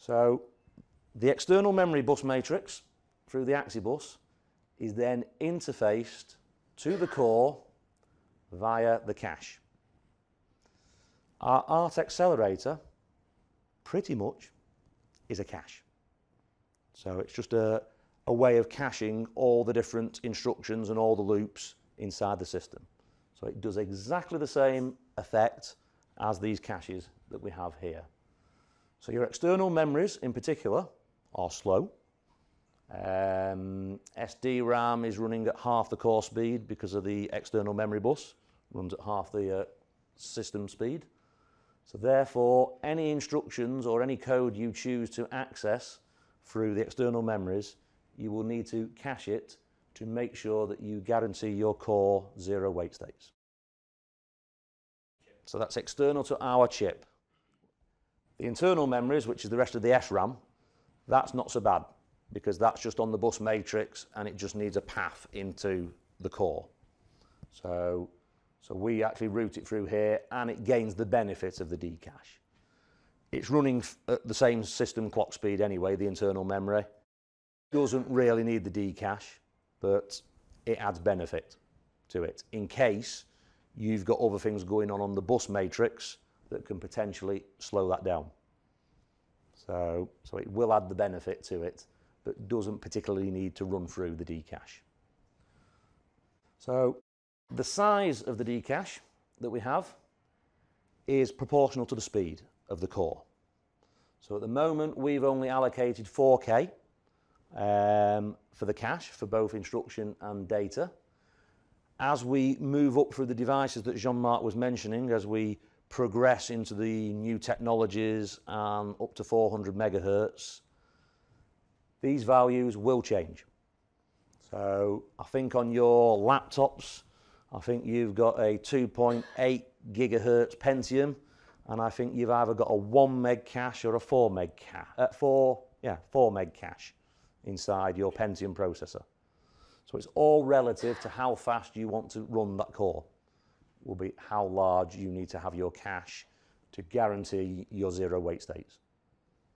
So the external memory bus matrix through the AXI bus is then interfaced to the core via the cache. Our ART accelerator pretty much is a cache. So it's just a, a way of caching all the different instructions and all the loops inside the system. So it does exactly the same effect as these caches that we have here. So your external memories in particular are slow. Um, SD RAM is running at half the core speed because of the external memory bus, runs at half the uh, system speed. So therefore, any instructions or any code you choose to access through the external memories, you will need to cache it to make sure that you guarantee your core zero wait states. So that's external to our chip. The internal memories, which is the rest of the SRAM, that's not so bad because that's just on the bus matrix and it just needs a path into the core. So, so we actually route it through here and it gains the benefit of the D-cache. It's running at the same system clock speed anyway, the internal memory. Doesn't really need the D-cache, but it adds benefit to it in case you've got other things going on on the bus matrix that can potentially slow that down. So, so it will add the benefit to it, but doesn't particularly need to run through the D-cache. So the size of the D-cache that we have is proportional to the speed of the core. So at the moment, we've only allocated 4K um, for the cache for both instruction and data. As we move up through the devices that Jean-Marc was mentioning, as we progress into the new technologies and up to 400 megahertz, these values will change. So I think on your laptops, I think you've got a 2.8 gigahertz Pentium, and I think you've either got a one meg cache or a four meg cache, uh, four, yeah, four meg cache inside your Pentium processor. So it's all relative to how fast you want to run that core will be how large you need to have your cache to guarantee your zero wait states.